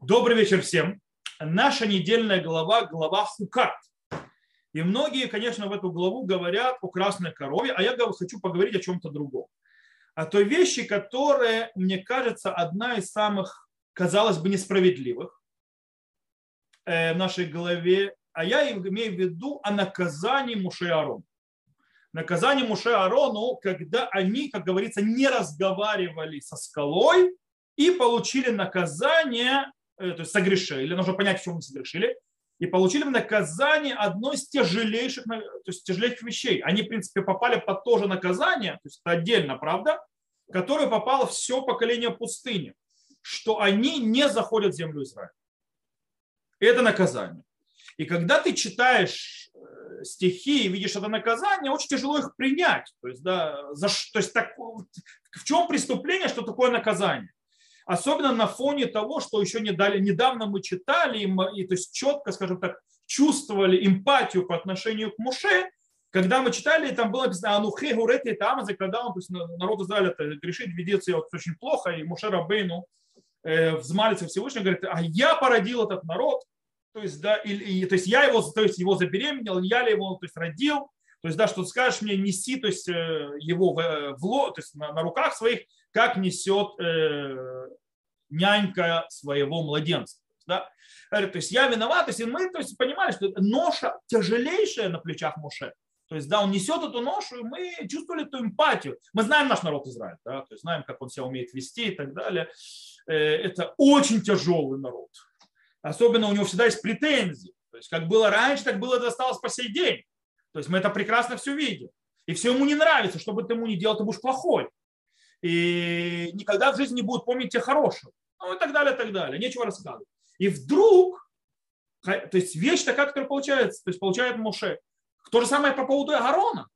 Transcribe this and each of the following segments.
Добрый вечер всем. Наша недельная глава – глава Хукат. И многие, конечно, в эту главу говорят о красной корове, а я хочу поговорить о чем-то другом. О той вещи, которая, мне кажется, одна из самых, казалось бы, несправедливых э, в нашей главе, а я имею в виду о наказании Муше Аарон. Наказание Муше Аарону, когда они, как говорится, не разговаривали со скалой и получили наказание то есть согрешили, нужно понять, в чем они согрешили, и получили наказание одной из тяжелейших, то есть тяжелейших вещей. Они, в принципе, попали под то же наказание, то есть это отдельно, правда, которое попало все поколение пустыни, что они не заходят в землю Израиля. Это наказание. И когда ты читаешь э, стихи и видишь это наказание, очень тяжело их принять. То есть, да, за, то есть так, в чем преступление, что такое наказание? Особенно на фоне того, что еще недавно мы читали, и, то есть четко, скажем так, чувствовали эмпатию по отношению к Муше, когда мы читали, там было написано «Анухе гурети тамазе», когда он, то есть народ Израиля грешит, ведет себя очень плохо, и Муше Рабейну э, взмалится Всевышний, говорит, а я породил этот народ, то есть, да, и, и, то есть я его, то есть его забеременел, я ли его, то есть родил, то есть, да, что скажешь мне, неси, то есть э, его в, в, то есть на, на руках своих, как несет э, нянька своего младенца. Да? То есть я виноват, то есть мы то есть, понимали, что ноша тяжелейшая на плечах Моше. То есть, да, он несет эту ношу, и мы чувствовали эту эмпатию. Мы знаем наш народ Израиль, да, то есть знаем, как он себя умеет вести и так далее. Э, это очень тяжелый народ. Особенно у него всегда есть претензии. То есть, как было раньше, так было и осталось по сей день. То есть мы это прекрасно все видим. И все ему не нравится, что бы ты ему не делал, ты будешь плохой и никогда в жизни не будут помнить тебя хорошего. Ну и так далее, так далее. Нечего рассказывать. И вдруг, то есть вещь такая, которая получается, то есть получает Моше. То же самое по поводу Агарона.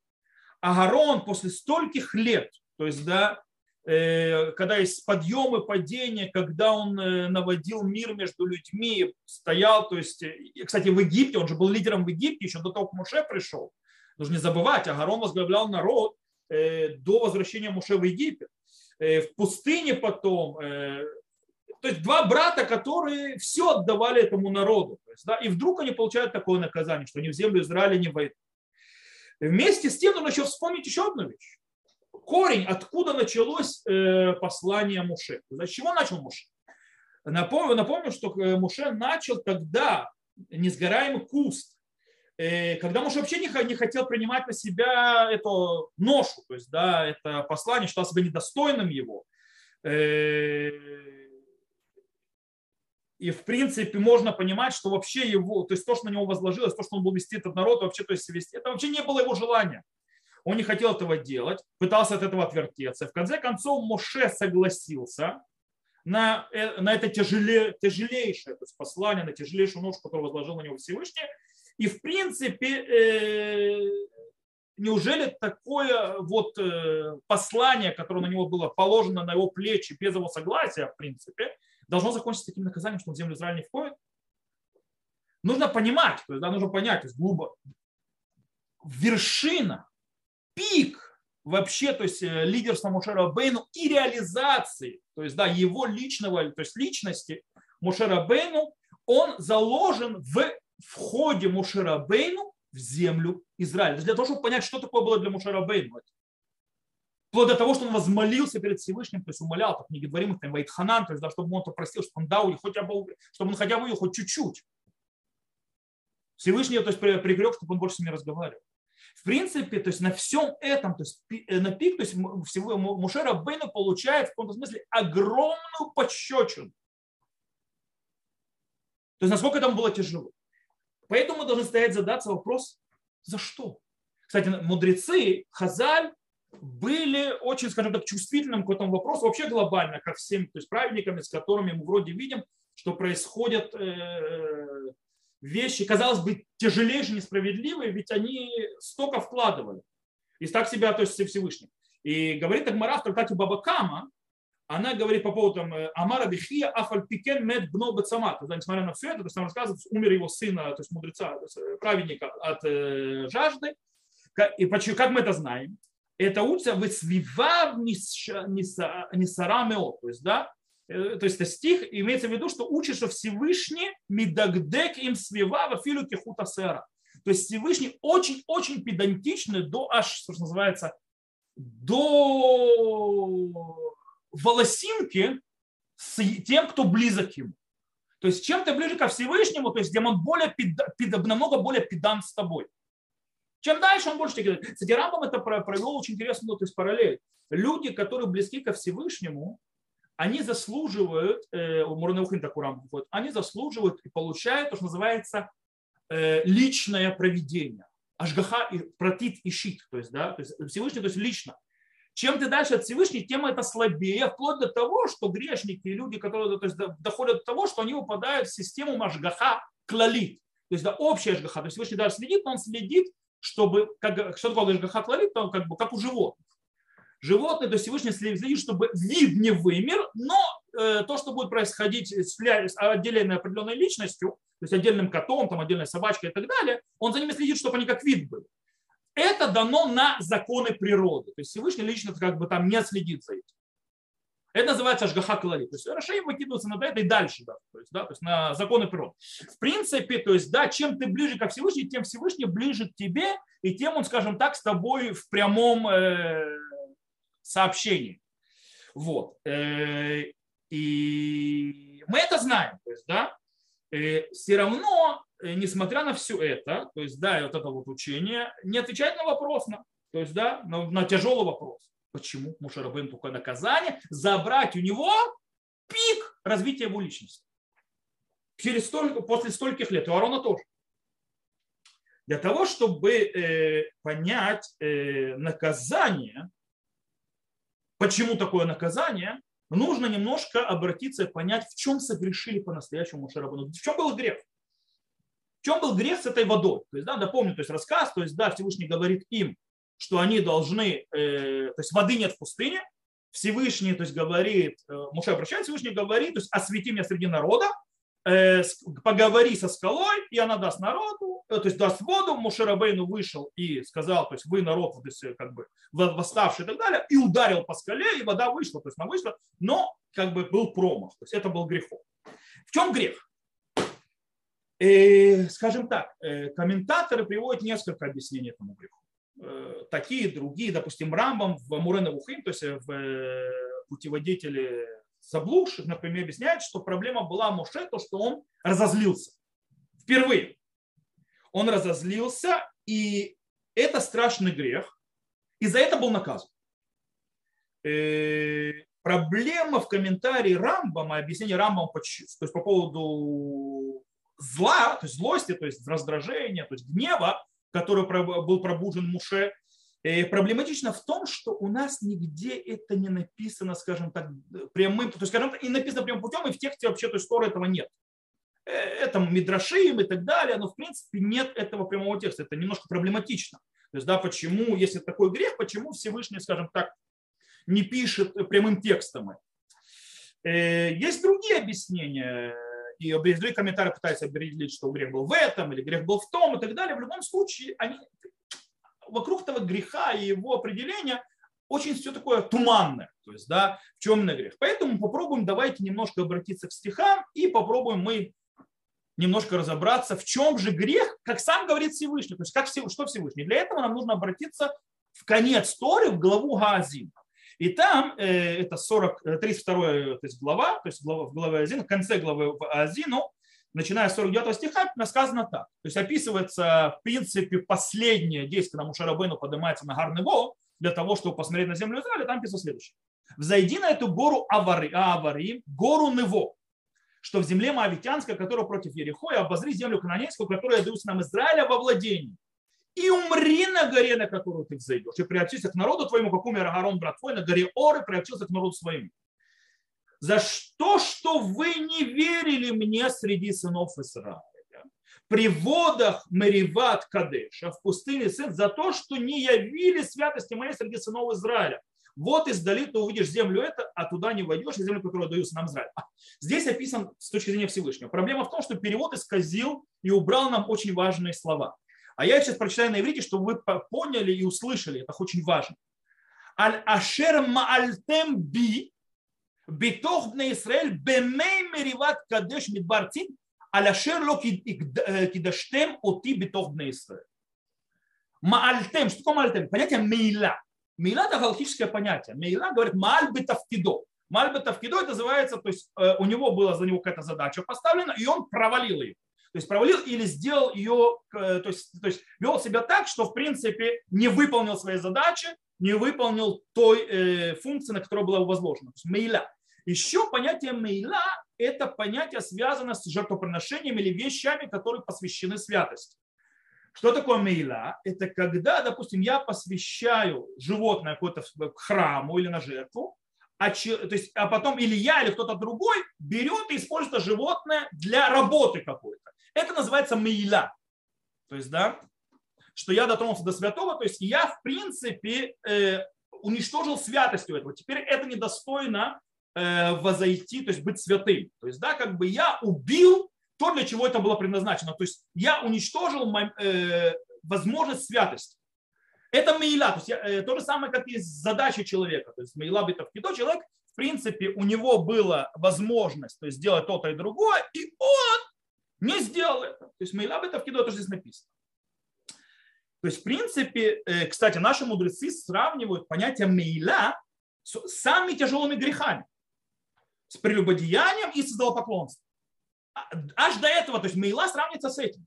Агарон после стольких лет, то есть, да, э, когда есть подъемы, падения, когда он э, наводил мир между людьми, стоял, то есть, кстати, в Египте, он же был лидером в Египте еще до того, как Моше пришел. Нужно не забывать, Агарон возглавлял народ, Э, до возвращения Муше в Египет. Э, в пустыне потом, э, то есть два брата, которые все отдавали этому народу. Есть, да, и вдруг они получают такое наказание, что они в землю Израиля не войдут. Вместе с тем нужно еще вспомнить еще одну вещь. Корень, откуда началось послание Муше. С чего начал Муше? Напомню, напомню, что Муше начал, когда несгораемый куст Э, когда муж вообще не, не хотел принимать на себя эту ношу, то есть, да, это послание, считал себя недостойным его. Э, и, в принципе, можно понимать, что вообще его, то есть то, что на него возложилось, то, что он был вести этот народ, вообще, то есть вести, это вообще не было его желания. Он не хотел этого делать, пытался от этого отвертеться. В конце концов, Моше согласился на, э, на это тяжелее, тяжелейшее то есть послание, на тяжелейшую ношу, которую возложил на него Всевышний, и в принципе, э, неужели такое вот э, послание, которое на него было положено на его плечи без его согласия, в принципе, должно закончиться таким наказанием, что он в землю Израиля не входит? Нужно понимать, то есть, да, нужно понять, то есть глубоко. Вершина, пик вообще, то есть э, лидерства Мушера Бейну и реализации, то есть да, его личного, то есть личности Мушера Бейну, он заложен в входе Мушерабейну в землю Израиля. Для того, чтобы понять, что такое было для Мушерабейну. Вплоть до того, что он возмолился перед Всевышним, то есть умолял, как книге Дворим, там, Вайтханан, то есть, да, чтобы он то простил, чтобы он дал, хотя бы, чтобы он хотя бы ее хоть чуть-чуть. Всевышний то есть, прикреп, чтобы он больше с ним не разговаривал. В принципе, то есть на всем этом, то есть э, на пик, то есть всего Мушера Бейну получает в каком-то смысле огромную пощечину. То есть насколько там было тяжело. Поэтому мы должны стоять задаться вопрос, за что? Кстати, мудрецы, Хазаль, были очень, скажем так, чувствительным к этому вопросу, вообще глобально, ко всем то есть праведниками, с которыми мы вроде видим, что происходят э, вещи, казалось бы, тяжелейшие, несправедливые, ведь они столько вкладывали. И так себя, то есть Всевышний. И говорит Агмара в трактате Бабакама, она говорит по поводу там, Амара Бихия Афальпикен Мед Бно Бацамат. Несмотря на все это, то есть там рассказывается, умер его сына, то есть мудреца, то есть э, праведника от э, жажды. И почему, как мы это знаем? Это учится в свивав нисарамео, то есть, да, э, то есть это стих, имеется в виду, что учит, что Всевышний мидагдек им свива в афилу кихута сера. То есть Всевышний очень-очень педантичный до аж, что называется, до волосинки с тем, кто близок ему. То есть чем ты ближе ко Всевышнему, то есть где он более, пед, намного более педант с тобой. Чем дальше, он больше тебе говорит. Кстати, Рамбам это провел очень интересную то есть, параллель. Люди, которые близки ко Всевышнему, они заслуживают, э, у Мурнаухин такой Рамбам они заслуживают и получают то, что называется э, личное проведение. Ашгаха протит и щит. То есть, да, то есть Всевышний, то есть лично. Чем ты дальше от Всевышнего, тем это слабее, вплоть до того, что грешники люди, которые то есть, доходят до того, что они упадают в систему Машгаха клалит. То есть да, общая Ашгаха. То есть Всевышний даже следит, но он следит, чтобы, как, что такое Ашгаха клалит, то как, бы, как у животных. Животные, то есть Всевышний следит, чтобы вид не вымер, но э, то, что будет происходить с отдельной определенной личностью, то есть отдельным котом, там, отдельной собачкой и так далее, он за ними следит, чтобы они как вид были это дано на законы природы. То есть Всевышний лично как бы там не следит за этим. Это называется ажгаха клали. То есть Рашаим выкидывается на это и дальше, да, то, есть, да, то есть на законы природы. В принципе, то есть, да, чем ты ближе ко Всевышнему, тем Всевышний ближе к тебе, и тем он, скажем так, с тобой в прямом э, сообщении. Вот. Э, и мы это знаем, то есть, да, э, все равно несмотря на все это, то есть, да, и вот это вот учение, не отвечает на вопрос, на, то есть, да, на, на тяжелый вопрос. Почему Мушарабын такое наказание? Забрать у него пик развития его личности. Через столько, после стольких лет. У Арона тоже. Для того, чтобы э, понять э, наказание, почему такое наказание, нужно немножко обратиться и понять, в чем согрешили по-настоящему Мушарабыну. В чем был грех? В чем был грех с этой водой? То есть, да, напомню, то есть рассказ, то есть, да, Всевышний говорит им, что они должны, э, то есть воды нет в пустыне, Всевышний, то есть говорит, э, Муше обращается, Всевышний говорит, то есть освети меня среди народа, э, поговори со скалой, и она даст народу, э, то есть даст воду, Муше Рабейну вышел и сказал, то есть вы народ, то есть как бы восставший и так далее, и ударил по скале, и вода вышла, то есть она вышла, но как бы был промах, то есть это был грехом. В чем грех? И, скажем так, э, комментаторы приводят несколько объяснений этому греху. Э, такие, другие, допустим, Рамбам в Мурена Вухим, то есть в э, путеводителе заблудших, например, объясняет, что проблема была Моше, то, что он разозлился. Впервые. Он разозлился, и это страшный грех, и за это был наказан. Проблема в комментарии Рамбама, объяснение Рамбама то есть по поводу зла, то есть злости, то есть раздражения, то есть гнева, который был пробужен Муше, э, проблематично в том, что у нас нигде это не написано, скажем так, прямым, то есть, скажем так, и написано прямым путем, и в тексте вообще то есть, этого нет. Э, это Мидрашим и так далее, но в принципе нет этого прямого текста. Это немножко проблематично. То есть, да, почему, если такой грех, почему Всевышний, скажем так, не пишет прямым текстом? Э, есть другие объяснения и другие комментарии пытаются определить, что грех был в этом, или грех был в том, и так далее. В любом случае, они, вокруг этого греха и его определения очень все такое туманное. То есть, да, в именно грех. Поэтому попробуем, давайте немножко обратиться к стихам и попробуем мы немножко разобраться, в чем же грех, как сам говорит Всевышний. То есть, как, что Всевышний. Для этого нам нужно обратиться в конец Торы, в главу Гаазим. И там э, это 40, 32 э, то есть глава, то есть глава, в главе Азину, в конце главы Азину, начиная с 49 стиха, сказано так. То есть описывается, в принципе, последнее действие, когда Мушарабейну поднимается на горный вол, для того, чтобы посмотреть на землю Израиля, там писано следующее. «Взойди на эту гору Авари, Авари гору Нево, что в земле Моавитянской, которая против Ерехо, и обозри землю Кананейскую, которую я нам Израиля во владении и умри на горе, на которую ты взойдешь, и приобщися к народу твоему, как умер Агарон, брат твой, на горе Оры приобщился к народу своему. За что, что вы не верили мне среди сынов Израиля? При водах Мериват Кадеша в пустыне сын за то, что не явили святости моей среди сынов Израиля. Вот издали ты увидишь землю это, а туда не войдешь, и землю, которую даю нам Израиль. Здесь описан с точки зрения Всевышнего. Проблема в том, что перевод исказил и убрал нам очень важные слова. А я сейчас прочитаю на иврите, чтобы вы поняли и услышали. Это очень важно. Аль-ашер маальтем би битох бне Исраэль бемей мериват кадеш мидбар цин, аляшер ло кидаштем оти битох бне Исраэль. Маальтем, что такое маальтем? Понятие мейла. Мейла – это галактическое понятие. Мейла говорит мааль бетавкидо. Мааль бетавкидо это называется, то есть э, у него была за него какая-то задача поставлена, и он провалил ее. То есть провалил или сделал ее, э, то есть, то есть вел себя так, что в принципе не выполнил свои задачи, не выполнил той э, функции, на которую была возложена. То есть мейла. Еще понятие мейла – это понятие, связанное с жертвоприношением или вещами, которые посвящены святости. Что такое мейла? Это когда, допустим, я посвящаю животное какое-то храму или на жертву, а, то есть, а потом или я, или кто-то другой берет и использует животное для работы какой-то. Это называется мейла. То есть, да, что я дотронулся до святого, то есть я, в принципе, э, уничтожил святостью этого. Теперь это недостойно э, возойти, то есть быть святым. То есть, да, как бы я убил то, для чего это было предназначено. То есть я уничтожил э, возможность святости. Это мейла, то, есть я, э, то же самое, как и задача человека. То есть мейла битов кидо, человек, в принципе, у него была возможность то есть, сделать то-то и другое, и он не сделал это. То есть мейла битов кидо, это здесь написано. То есть, в принципе, э, кстати, наши мудрецы сравнивают понятие мейла с самыми тяжелыми грехами. С прелюбодеянием и с идолопоклонством. А, аж до этого, то есть Мейла сравнится с этим.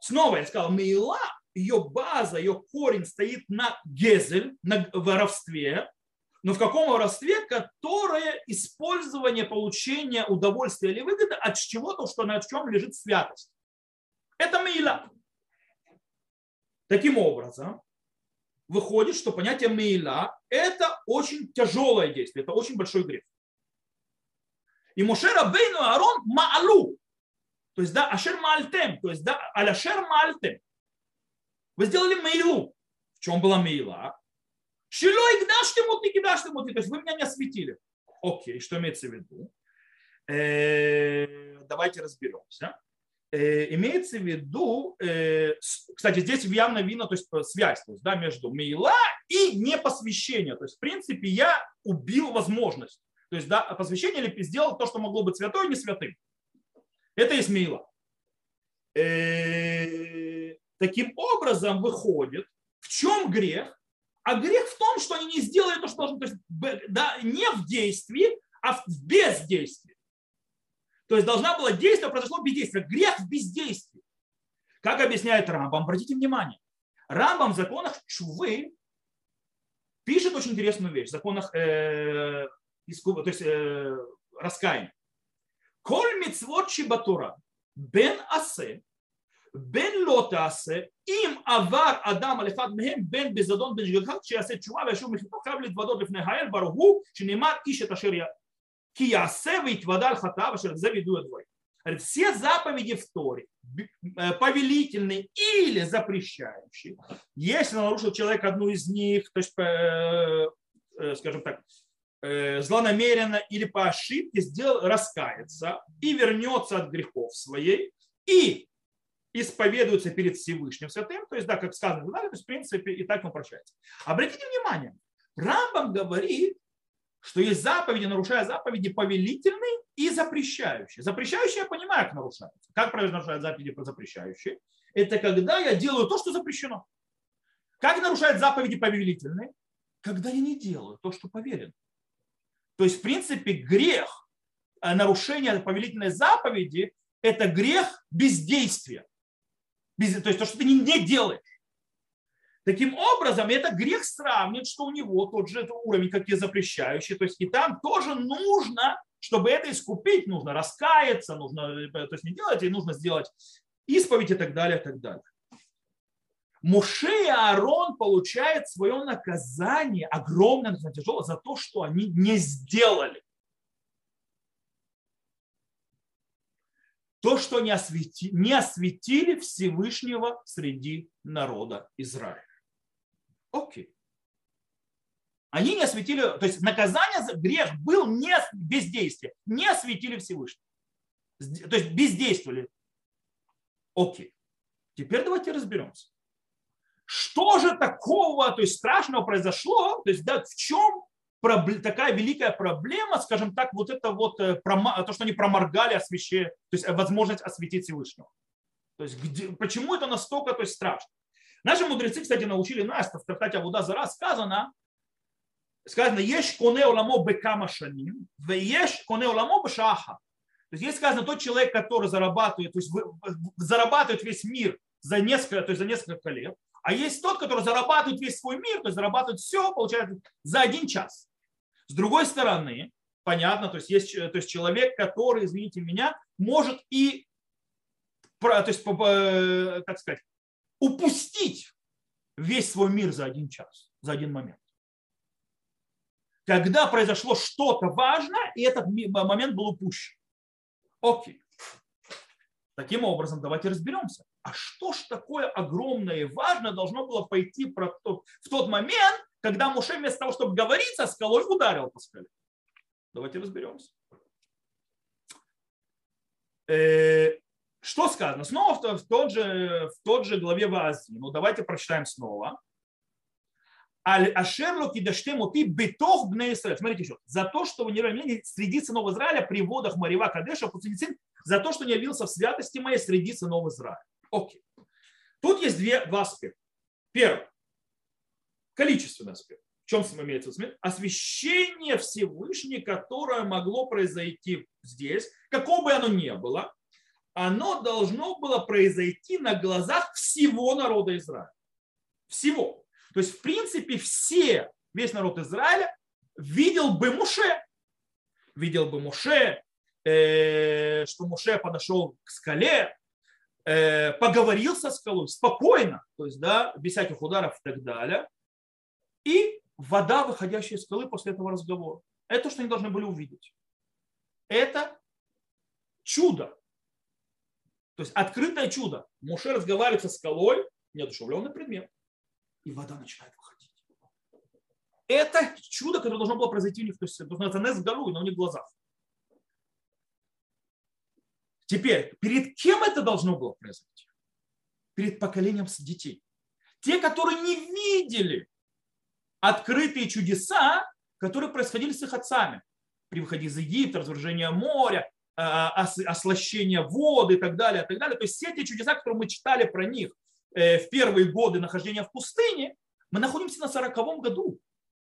Снова я сказал, Мейла, ее база, ее корень стоит на гезель, на воровстве, но в каком воровстве, которое использование получения удовольствия или выгоды от чего-то, что на чем лежит святость. Это Мейла. Таким образом, выходит, что понятие Мейла – это очень тяжелое действие, это очень большой грех. И Моше Рабейну Аарон Маалу. То есть, да, Ашер Маальтем. То есть, да, Аляшер Маальтем. Вы сделали мейлу. В чем была мейла? Шило игдаштему ты кидаштему ты. То есть вы меня не осветили. Окей, что имеется в виду? Э, давайте разберемся. Э, имеется в виду, э, кстати, здесь явно видно то есть, связь то есть, да, между мейла и непосвящение. То есть, в принципе, я убил возможность. То есть да, посвящение или сделал то, что могло быть святой, не святым. Это есть. Э, таким образом выходит, в чем грех? А грех в том, что они не сделали то, что должны. То есть, да, не в действии, а в бездействии. То есть должна была действие, произошло бездействие. Грех в бездействии. Как объясняет Рамбам? Обратите внимание. Рамбам в законах Чувы пишет очень интересную вещь. В законах э, то есть э, раскаяние. Коль мицвот шибатура бен асе, бен лота асе, им авар адам על אחד מהם בין בזדון בין שגגה שיעשה תשובה וישוב מחיתו חייב להתוודות לפני האל ברוך הוא שנאמר איש את אשר כי יעשה ויתוודה על חטאיו אשר זה וידעו הדברים. Все заповеди в Торе, повелительные или запрещающие, если нарушил человек одну из них, то есть, скажем так, Э, злонамеренно или по ошибке сделал, раскается и вернется от грехов своей и исповедуется перед Всевышним Святым, то есть, да, как сказано, то есть, в принципе, и так он прощается. Обратите внимание, Рамбам говорит, что есть заповеди, нарушая заповеди, повелительные и запрещающие. Запрещающие я понимаю, как нарушаются. Как правильно нарушают заповеди запрещающие? Это когда я делаю то, что запрещено. Как нарушают заповеди повелительные? Когда я не делаю то, что повелено. То есть, в принципе, грех э, нарушения повелительной заповеди – это грех бездействия. Без, то есть, то, что ты не, не делаешь. Таким образом, это грех сравнит, что у него тот же уровень, как и запрещающий. То есть, и там тоже нужно, чтобы это искупить, нужно раскаяться, нужно, э, то есть не делать, и нужно сделать исповедь и так далее, и так далее. Моше и Аарон получают свое наказание, огромное наказание, тяжелое, за то, что они не сделали. То, что не осветили, не осветили Всевышнего среди народа Израиля. Окей. Они не осветили, то есть наказание за грех был не бездействие, не осветили Всевышнего. То есть бездействовали. Окей. Теперь давайте разберемся. Что же такого, то есть страшного произошло, то есть да, в чем такая великая проблема, скажем так, вот это вот, э, то, что они проморгали освещение, то есть возможность осветить Всевышнего. То есть где, почему это настолько то есть, страшно? Наши мудрецы, кстати, научили нас, в трактате Авуда Зара сказано, сказано, ешь коне оламо бекама шаним, ешь коне оламо бешаха. То есть есть сказано, тот человек, который зарабатывает, то есть зарабатывает весь мир за несколько, то есть за несколько лет, а есть тот, который зарабатывает весь свой мир, то есть зарабатывает все, получается, за один час. С другой стороны, понятно, то есть есть то есть человек, который, извините меня, может и, то есть, как сказать, упустить весь свой мир за один час, за один момент. Когда произошло что-то важное, и этот момент был упущен. Окей. Таким образом, давайте разберемся. А что ж такое огромное и важное должно было пойти в тот момент, когда Муше вместо того, чтобы говорить со скалой, ударил по скале? Давайте разберемся. Э, что сказано? Снова в, тот, же, в тот же главе Вази. Ну, давайте прочитаем снова. Ашерлу кидаштему ты бетох бне Исраэль. Смотрите еще. За то, что вы не равняли среди сынов Израиля при водах Марива Кадеша, за то, что не явился в святости моей среди сынов Израиля. Окей. Тут есть две, два аспекта. Первый. Количественный аспект. В чем имеется в виду? Освящение Всевышнего, которое могло произойти здесь, какого бы оно ни было, оно должно было произойти на глазах всего народа Израиля. Всего. То есть, в принципе, все, весь народ Израиля видел бы Муше. Видел бы Муше, э, что Муше подошел к скале, поговорил со скалой спокойно, то есть, да, без всяких ударов и так далее. И вода, выходящая из скалы после этого разговора. Это что они должны были увидеть. Это чудо. То есть открытое чудо. Муше разговаривает со скалой, неодушевленный предмет и вода начинает выходить. Это чудо, которое должно было произойти у них, то есть это Нес но у них в глазах. Теперь, перед кем это должно было произойти? Перед поколением детей. Те, которые не видели открытые чудеса, которые происходили с их отцами. При выходе из Египта, разоружение моря, а, ослащение воды и так далее, и так далее. То есть все те чудеса, которые мы читали про них Э, в первые годы нахождения в пустыне, мы находимся на сороковом году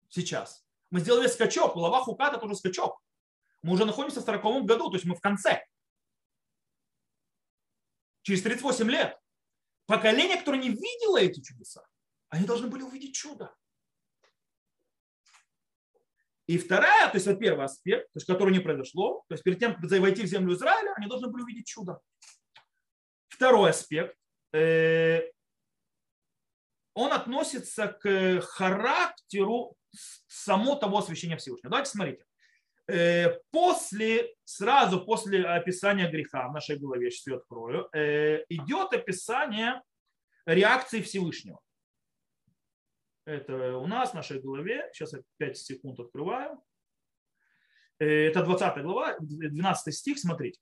сейчас. Мы сделали скачок, глава Хуката тоже скачок. Мы уже находимся в сороковом году, то есть мы в конце. Через 38 лет. Поколение, которое не видело эти чудеса, они должны были увидеть чудо. И вторая, то есть вот первый аспект, то есть который не произошло, то есть перед тем, как войти в землю Израиля, они должны были увидеть чудо. Второй аспект, э, он относится к характеру само того освящения Всевышнего. Давайте смотрите. Э, после, сразу после описания греха в нашей голове, сейчас я открою, э, идет описание реакции Всевышнего. Это у нас в нашей голове, сейчас я 5 секунд открываю. Э, это 20 глава, 12 стих, смотрите.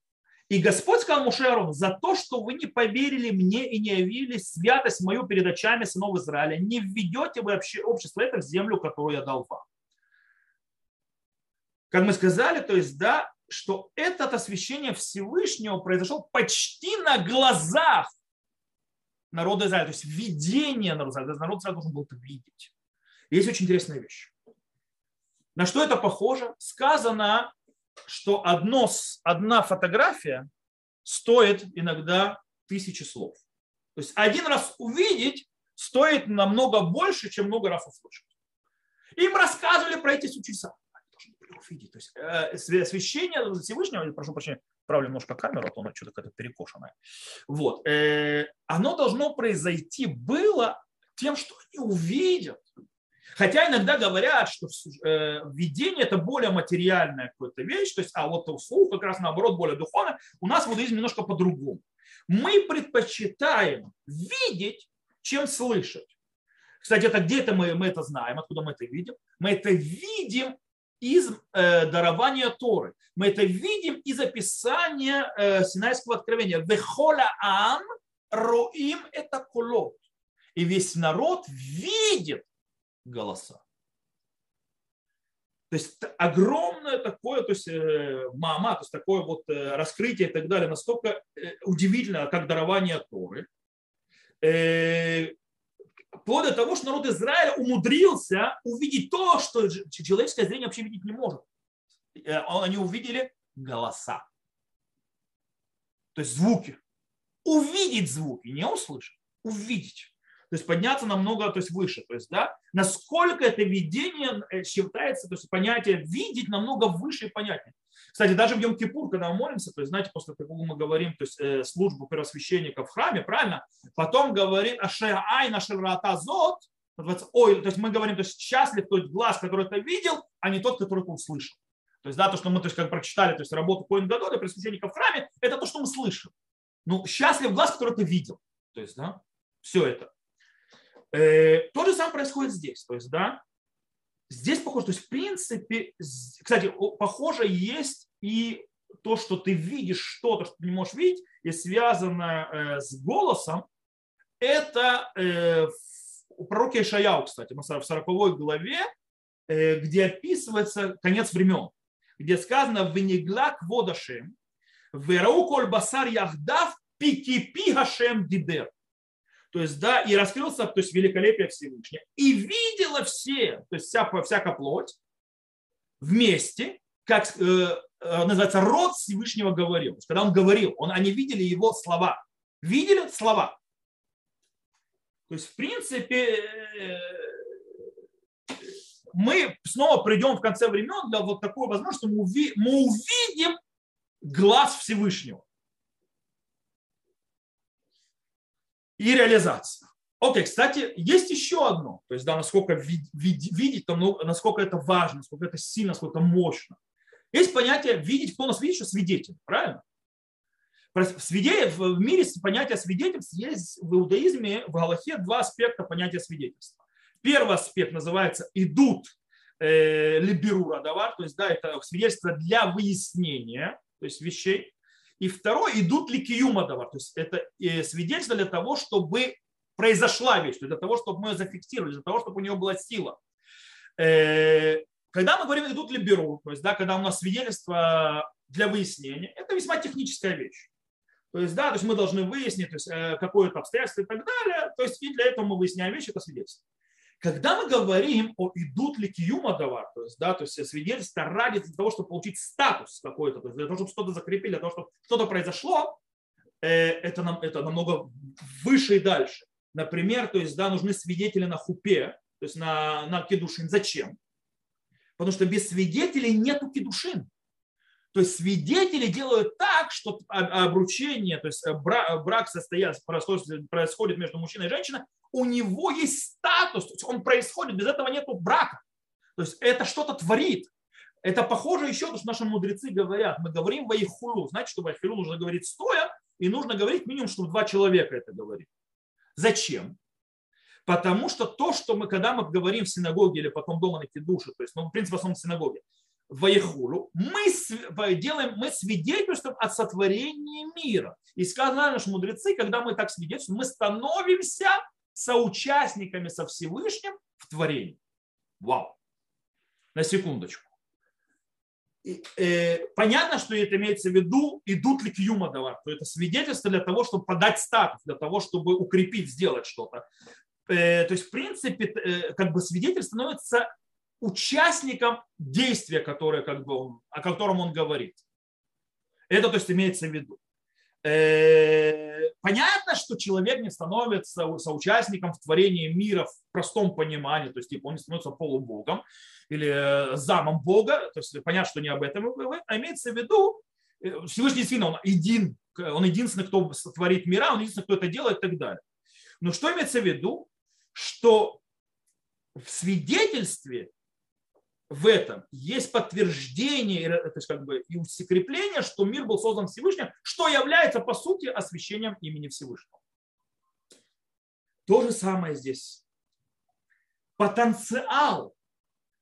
И Господь сказал Муше Аарону, за то, что вы не поверили мне и не явили святость мою перед очами сынов Израиля, не введете вы общество это в землю, которую я дал вам. Как мы сказали, то есть, да, что это освящение Всевышнего произошло почти на глазах народа Израиля, то есть видение народа Израиля. Народ Израиля должен был это видеть. есть очень интересная вещь. На что это похоже? Сказано что одно, одна фотография стоит иногда тысячи слов. То есть один раз увидеть стоит намного больше, чем много раз услышать. Им рассказывали про эти чудеса. Увидеть. То есть э, освящение Всевышнего, прошу прощения, правлю немножко камеру, а то она что-то какая-то перекошенная. Вот. Э, оно должно произойти было тем, что они увидят. Хотя иногда говорят, что э, видение это более материальная какая-то вещь, то есть, а вот слух как раз наоборот более духовный. У нас в буддизме немножко по-другому. Мы предпочитаем видеть, чем слышать. Кстати, это где это мы, мы это знаем, откуда мы это видим? Мы это видим из э, дарования Торы. Мы это видим из описания э, Синайского откровения. Вехола ам роим это колот. И весь народ видит голоса. То есть огромное такое, то есть э, мама, то есть такое вот э, раскрытие и так далее, настолько э, удивительно, как дарование Торы. Вплоть до того, что народ Израиля умудрился увидеть то, что человеческое зрение вообще видеть не может. Они увидели голоса. То есть звуки. Увидеть звуки, не услышать, увидеть то есть подняться намного то есть выше. То есть, да, насколько это видение э, считается, то есть понятие видеть намного выше и понятнее. Кстати, даже в Йом-Кипур, когда мы молимся, то есть, знаете, после того, как мы говорим, то есть э, службу первосвященника в храме, правильно, потом говорит Ашея Ай Шерата Зот, ой, то есть мы говорим, то есть счастлив тот глаз, который это видел, а не тот, который это услышал. То есть, да, то, что мы то есть, как прочитали, то есть работу Коин Гадоля, первосвященника в храме, это то, что мы слышим. Ну, счастлив глаз, который ты видел. То есть, да, все это. Э, то же самое происходит здесь. То есть, да, здесь похоже, то есть в принципе, кстати, похоже есть и то, что ты видишь что-то, что ты не можешь видеть, и связано э, с голосом, это э, у пророка Ишаяу, кстати, в 40 главе, где описывается конец времен, где сказано «Венеглак водашем, верау коль басар яхдав, пикипи гашем дидер» то есть, да, и раскрылся, то есть, великолепие Всевышнего. И видела все, то есть, вся, всякая плоть вместе, как э, э, называется, род Всевышнего говорил. Когда он говорил, он, они видели его слова. Видели слова. То есть, в принципе, э, мы снова придем в конце времен для вот такой возможности, мы, уви, мы увидим глаз Всевышнего. И реализация. Окей, кстати, есть еще одно, то есть, да, насколько вид, вид, видеть, там, ну, насколько это важно, насколько это сильно, насколько это мощно. Есть понятие видеть, кто нас видит, что свидетель, правильно? Свидетель, в мире понятие свидетельства есть в иудаизме, в Галахе два аспекта понятия свидетельства. Первый аспект называется идут э, либерура давар, то есть да, это свидетельство для выяснения то есть вещей. И второе, идут ли киюмадавар, то есть это э, свидетельство для того, чтобы произошла вещь, для того, чтобы мы ее зафиксировали, для того, чтобы у нее была сила. Э, когда мы говорим идут ли беру, то есть да, когда у нас свидетельство для выяснения, это весьма техническая вещь. То есть, да, то есть мы должны выяснить то есть, э, какое-то обстоятельство и так далее. То есть и для этого мы выясняем вещи, это свидетельство. Когда мы говорим о идут ли киюма давар, то есть, да, то есть свидетельство ради для того, чтобы получить статус какой-то, то есть для того, чтобы что-то закрепили, для того, чтобы что-то произошло, э, это, нам, это намного выше и дальше. Например, то есть, да, нужны свидетели на хупе, то есть на, на кедушин. Зачем? Потому что без свидетелей нету кедушин. То есть свидетели делают так, что обручение, то есть брак, брак состоят, происходит, между мужчиной и женщиной, у него есть статус, то есть он происходит, без этого нет брака. То есть это что-то творит. Это похоже еще, то, что наши мудрецы говорят. Мы говорим вайхулу. Значит, что вайхулу нужно говорить стоя, и нужно говорить минимум, чтобы два человека это говорили. Зачем? Потому что то, что мы, когда мы говорим в синагоге или потом дома на души, то есть, ну, в принципе, в основном в синагоге, Ваихулу, мы делаем, мы свидетельствуем о сотворении мира. И сказали наши мудрецы, когда мы так свидетельствуем, мы становимся соучастниками со Всевышним в творении. Вау. На секундочку. И, э, понятно, что это имеется в виду, идут ли к юмадавар, то это свидетельство для того, чтобы подать статус, для того, чтобы укрепить, сделать что-то. Э, то есть, в принципе, э, как бы свидетель становится участником действия, которое, как бы он, о котором он говорит. Это то есть имеется в виду. Э, понятно, что человек не становится соучастником в творении мира в простом понимании, то есть типа он не становится полубогом или э, замом Бога, то есть понятно, что не об этом, а имеется в виду, э, Всевышний действительно он един, он единственный, кто творит мира, он единственный, кто это делает и так далее. Но что имеется в виду? Что в свидетельстве в этом есть подтверждение то есть как бы, и укрепление, что мир был создан Всевышним, что является по сути освящением имени Всевышнего. То же самое здесь. Потенциал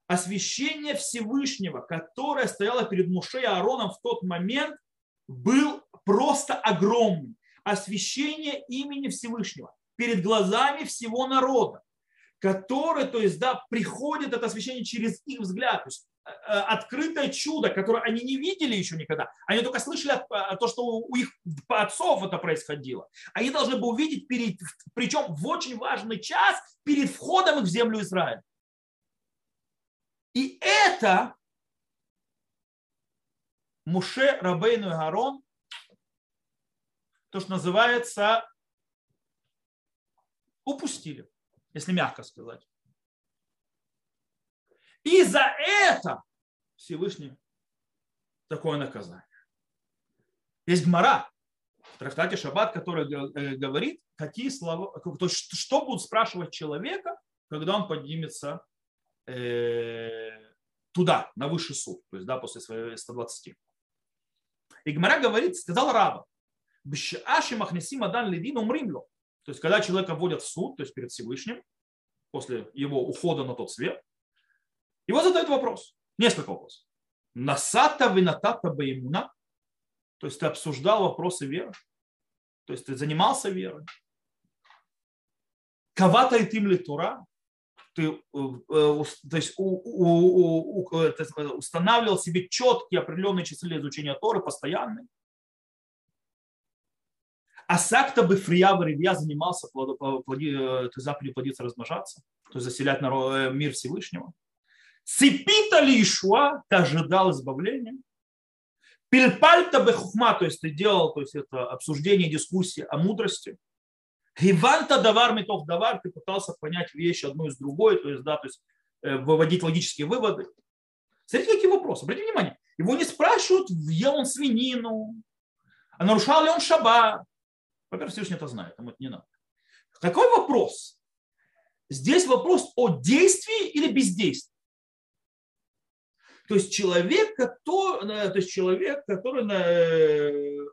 освящения Всевышнего, которое стояло перед Муше и Аароном в тот момент, был просто огромным. Освящение имени Всевышнего перед глазами всего народа которые, то есть, да, приходит это освящение через их взгляд. То есть, э, э, открытое чудо, которое они не видели еще никогда. Они только слышали то, что у их отцов это происходило. Они должны были увидеть, перед, причем в очень важный час, перед входом их в землю Израиля. И это Муше, Рабейну и Гарон, то, что называется, упустили если мягко сказать. И за это Всевышний такое наказание. Есть гмара в трактате Шаббат, который э, говорит, какие слова, то есть, что будут спрашивать человека, когда он поднимется э, туда, на высший суд, то есть да, после своей 120. И Гмара говорит, сказал раба, Бшаши махнесим адан ледин умримло. То есть, когда человека вводят в суд, то есть перед Всевышним, после его ухода на тот свет, его задают вопрос, несколько вопросов. Насата винатата баимуна, то есть ты обсуждал вопросы веры, то есть ты занимался верой. Кавата и тим ли Тура, ты э, то есть, устанавливал себе четкие определенные числа изучения Торы, постоянные. А сакта бы фрия я занимался э, заповедью плодиться, размножаться, то есть заселять народ, э, мир Всевышнего. Цепита ли Ишуа, ты ожидал избавления. Пильпальта бехухма, то есть ты делал то есть это обсуждение, дискуссии о мудрости. Гиванта давар метов давар, ты пытался понять вещи одну из другой, то есть, да, то есть э, выводить логические выводы. Смотрите, какие вопросы. Обратите внимание, его не спрашивают, ел он свинину, а нарушал ли он шаббат, во-первых, Всевышний это знает, ему это не надо. Какой вопрос? Здесь вопрос о действии или бездействии. То есть человек, который, э, то есть человек, который э,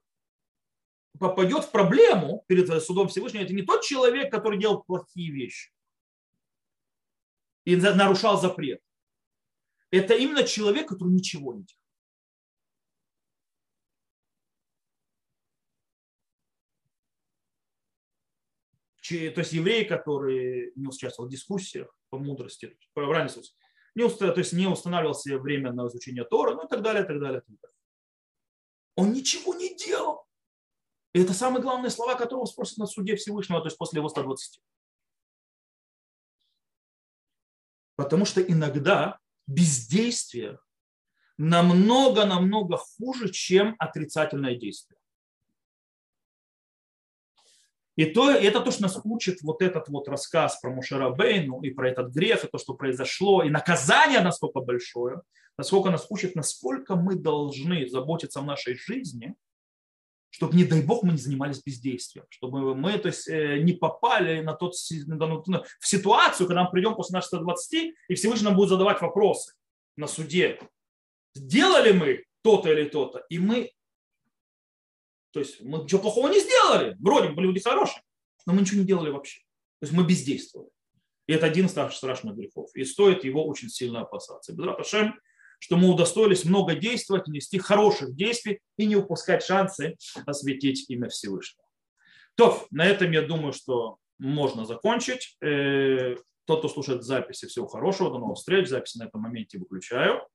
попадет в проблему перед судом Всевышнего, это не тот человек, который делал плохие вещи и нарушал запрет. Это именно человек, который ничего не делал. То есть евреи, которые не участвовали в дискуссиях по мудрости, по не, то есть не устанавливал себе время на изучение Тора, ну и так далее, и так далее, и так далее. Он ничего не делал. И это самые главные слова, которые спросит на суде Всевышнего, то есть после его 120. Потому что иногда бездействие намного-намного хуже, чем отрицательное действие. И то, это то, что нас учит вот этот вот рассказ про Мушера Бейну и про этот грех, и то, что произошло, и наказание насколько большое, насколько нас учит, насколько мы должны заботиться о нашей жизни, чтобы, не дай бог, мы не занимались бездействием, чтобы мы то есть, э, не попали на тот, в ситуацию, когда мы придем после наших 120, и Всевышний нам будет задавать вопросы на суде. Сделали мы то-то или то-то, и мы то есть мы ничего плохого не сделали. Вроде были люди хорошие, но мы ничего не делали вообще. То есть мы бездействовали. И это один из страшных грехов. И стоит его очень сильно опасаться. Безраташем, что мы удостоились много действовать, нести хороших действий и не упускать шансы осветить имя Всевышнего. То, на этом я думаю, что можно закончить. Э, тот, кто слушает записи, всего хорошего, до новых встреч. Записи на этом моменте выключаю.